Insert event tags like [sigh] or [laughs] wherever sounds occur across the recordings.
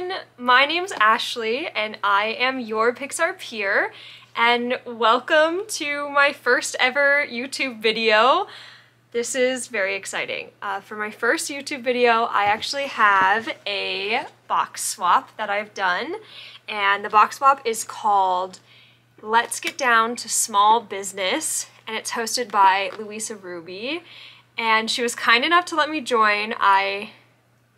everyone! My name's Ashley and I am your Pixar peer and welcome to my first ever YouTube video. This is very exciting. Uh, for my first YouTube video, I actually have a box swap that I've done and the box swap is called Let's Get Down to Small Business and it's hosted by Louisa Ruby and she was kind enough to let me join. I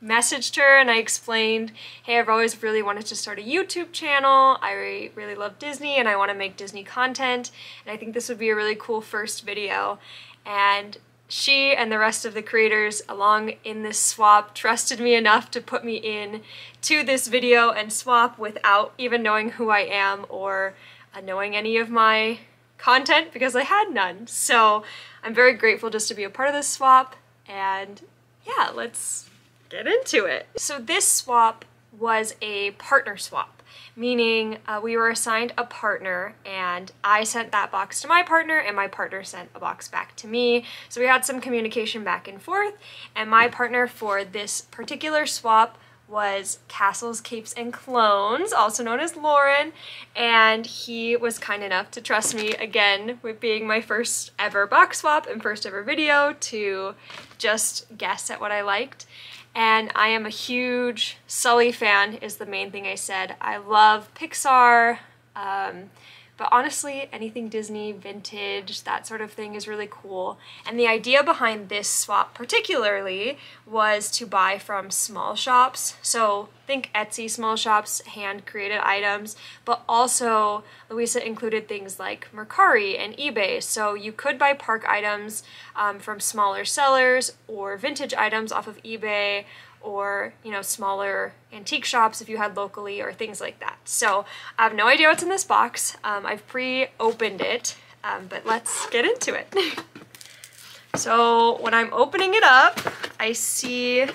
messaged her and I explained, hey, I've always really wanted to start a YouTube channel. I really love Disney and I want to make Disney content. And I think this would be a really cool first video. And she and the rest of the creators along in this swap trusted me enough to put me in to this video and swap without even knowing who I am or uh, knowing any of my content because I had none. So I'm very grateful just to be a part of this swap and yeah, let's get into it. So this swap was a partner swap, meaning uh, we were assigned a partner and I sent that box to my partner and my partner sent a box back to me. So we had some communication back and forth and my partner for this particular swap was Castles, Capes, and Clones, also known as Lauren, and he was kind enough to trust me again with being my first ever box swap and first ever video to just guess at what I liked. And I am a huge Sully fan is the main thing I said. I love Pixar, um, but honestly, anything Disney, vintage, that sort of thing is really cool. And the idea behind this swap particularly was to buy from small shops. So think Etsy small shops, hand created items, but also Louisa included things like Mercari and eBay. So you could buy park items um, from smaller sellers or vintage items off of eBay or you know smaller antique shops if you had locally or things like that. So I have no idea what's in this box. Um, I've pre-opened it, um, but let's get into it. [laughs] so when I'm opening it up, I see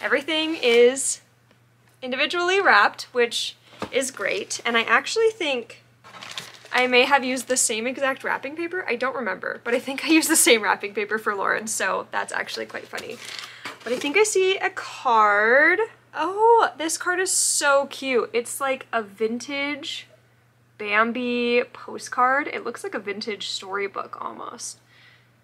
everything is individually wrapped, which is great. And I actually think I may have used the same exact wrapping paper. I don't remember, but I think I used the same wrapping paper for Lauren, so that's actually quite funny. But I think I see a card. Oh, this card is so cute. It's like a vintage Bambi postcard. It looks like a vintage storybook almost.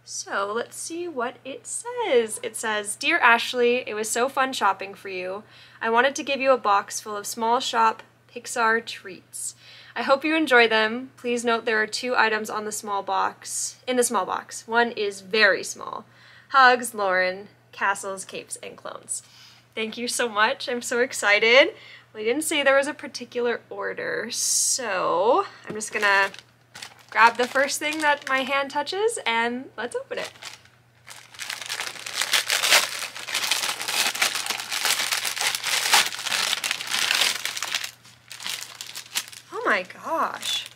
So let's see what it says. It says, Dear Ashley, it was so fun shopping for you. I wanted to give you a box full of small shop Pixar treats. I hope you enjoy them. Please note there are two items on the small box, in the small box. One is very small. Hugs, Lauren castles, capes, and clones. Thank you so much. I'm so excited. We didn't say there was a particular order, so I'm just gonna grab the first thing that my hand touches and let's open it. Oh my gosh.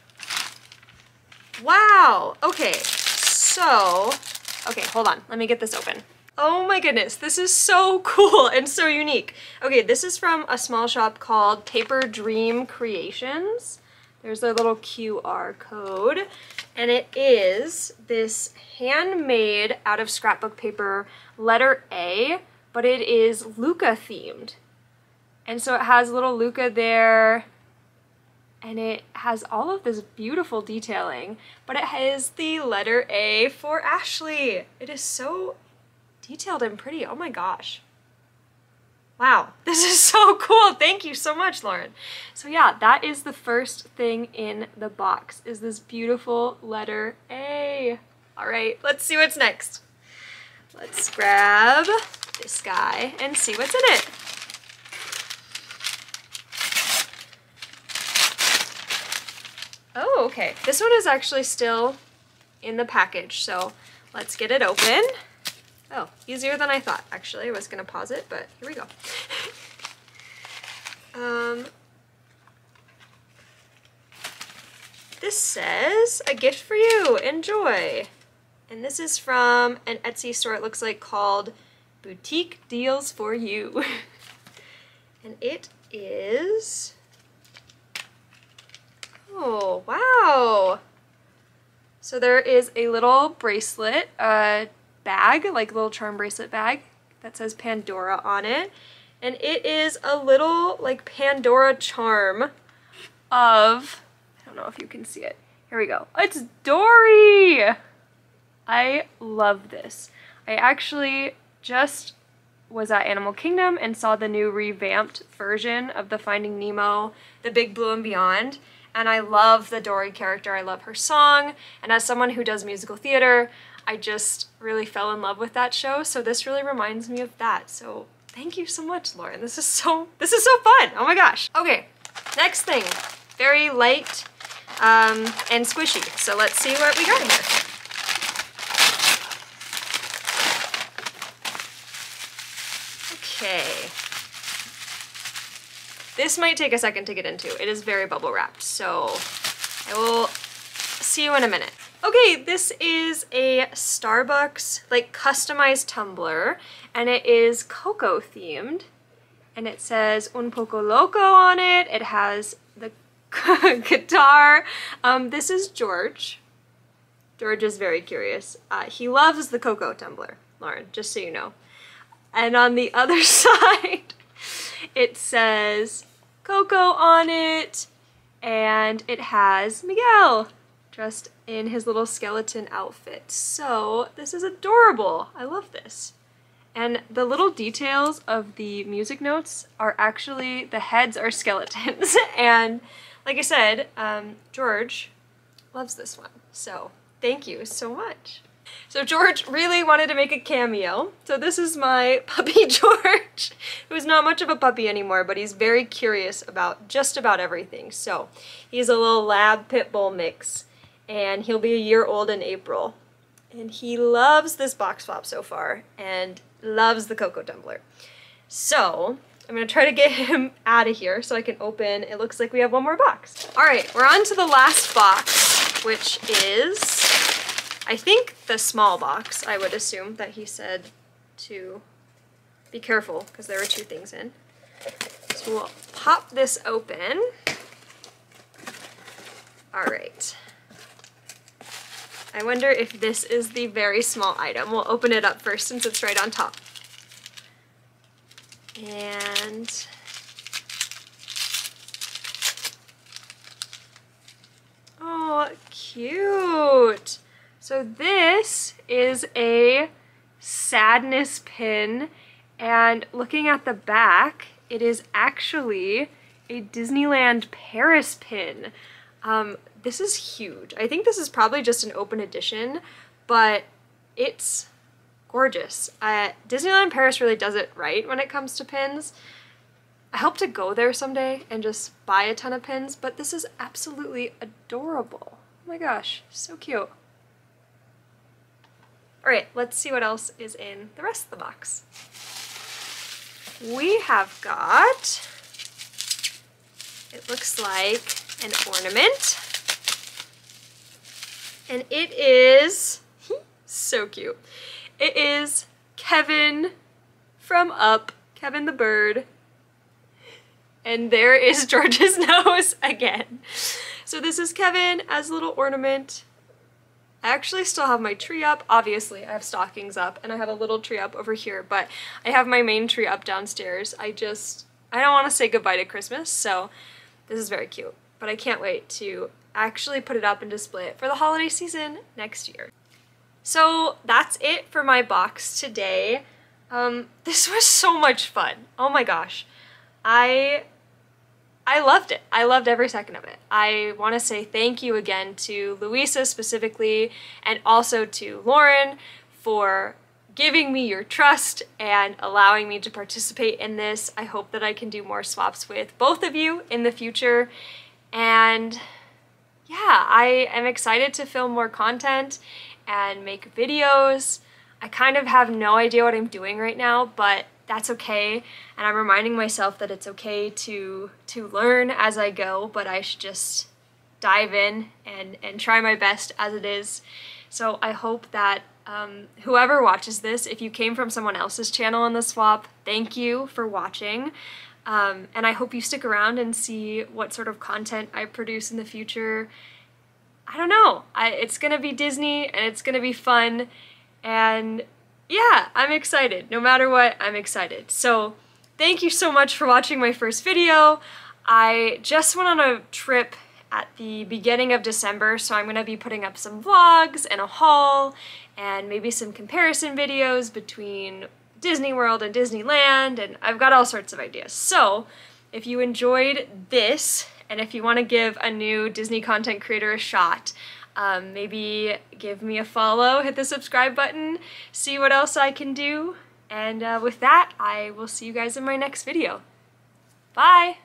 Wow. Okay, so, okay, hold on. Let me get this open. Oh my goodness, this is so [laughs] cool and so unique. Okay, this is from a small shop called Paper Dream Creations. There's a little QR code, and it is this handmade out of scrapbook paper letter A, but it is Luca themed. And so it has little Luca there, and it has all of this beautiful detailing, but it has the letter A for Ashley. It is so detailed and pretty. Oh my gosh. Wow, [laughs] this is so cool. Thank you so much, Lauren. So yeah, that is the first thing in the box, is this beautiful letter A. All right, let's see what's next. Let's grab this guy and see what's in it. Oh, okay. This one is actually still in the package, so let's get it open. Oh, easier than I thought, actually. I was going to pause it, but here we go. [laughs] um, this says, a gift for you, enjoy. And this is from an Etsy store, it looks like, called Boutique Deals for You. [laughs] and it is... Oh, wow! So there is a little bracelet, uh, bag, like little charm bracelet bag that says Pandora on it. And it is a little like Pandora charm of, I don't know if you can see it. Here we go. It's Dory! I love this. I actually just was at Animal Kingdom and saw the new revamped version of the Finding Nemo, The Big Blue and Beyond. And I love the Dory character. I love her song. And as someone who does musical theater, I just really fell in love with that show. So this really reminds me of that. So thank you so much, Lauren. This is so, this is so fun. Oh my gosh. Okay, next thing. Very light um, and squishy. So let's see what we got here. Okay. This might take a second to get into. It is very bubble wrapped, so I will see you in a minute. Okay, this is a Starbucks like customized tumbler and it is Coco themed and it says Un Poco Loco on it. It has the [laughs] guitar. Um, this is George. George is very curious. Uh, he loves the Coco tumbler, Lauren, just so you know. And on the [laughs] other side, it says Coco on it, and it has Miguel dressed in his little skeleton outfit. So this is adorable. I love this. And the little details of the music notes are actually, the heads are [laughs] skeletons. and like I said, um, George loves this one. So thank you so much. So George really wanted to make a cameo. So this is my [laughs] puppy [laughs] George, who's not much of a puppy anymore, but he's very curious about just about everything. So he's a little lab pit bull mix, and he'll be a year old in April. And he loves this box swap so far, and loves the Coco Tumbler. So I'm gonna try to get [laughs] him out of here so I can open, it looks like we have one more box. All right, we're on to the last box, which is I think the small box, I would assume that he said to be careful because there were two things in. So we'll pop this open. All right. I wonder if this is the very small item. We'll open it up first since it's right on top. And Oh, cute. So this is a sadness pin and looking at the back, it is actually a Disneyland Paris pin. Um, this is huge. I think this is probably just an open edition, but it's gorgeous. Uh, Disneyland Paris really does it right when it comes to pins. I hope to go there someday and just buy a ton of pins, but this is absolutely adorable. Oh my gosh, so cute. All right, let's see what else is in the rest of the box. We have got, it looks like an ornament. And it is, [laughs] so cute. It is Kevin from Up, Kevin the bird. And there is [laughs] George's [laughs] nose again. So this is Kevin as a little ornament. I actually still have my tree up. Obviously, I have stockings up and I have a little tree up over here, but I have my main tree up downstairs. I just, I don't want to say goodbye to Christmas, so this is very cute. But I can't wait to actually put it up and display it for the holiday season next year. So that's it for my box today. Um, this [laughs] was so much fun. Oh my gosh. I I loved it. I loved every second of it. I want to say thank you again to Louisa specifically and also to Lauren for giving me your trust and allowing me to participate in this. I hope that I can do more swaps with both of you in the future. And yeah, I am excited to film more content and make videos. I kind of have no idea what I'm doing right now, but that's okay. And I'm reminding myself that it's okay to to learn as I go but I should just dive in and and try my best as it is. So I hope that um, whoever watches this if you came from someone else's channel on the swap thank you for watching um, and I hope you stick around and see what sort of content I produce in the future I don't know I, it's gonna be Disney and it's gonna be fun and yeah, I'm excited. No matter what, I'm excited. So thank you so much for watching my first video. I just went on a trip at the beginning of December, so I'm going to be putting up some vlogs and a haul and maybe some comparison videos between Disney World and Disneyland, and I've got all sorts of ideas. So, if you enjoyed this, and if you want to give a new Disney content creator a shot, um, maybe give me a follow, hit the subscribe button, see what else I can do, and uh, with that, I will see you guys in my next video. Bye!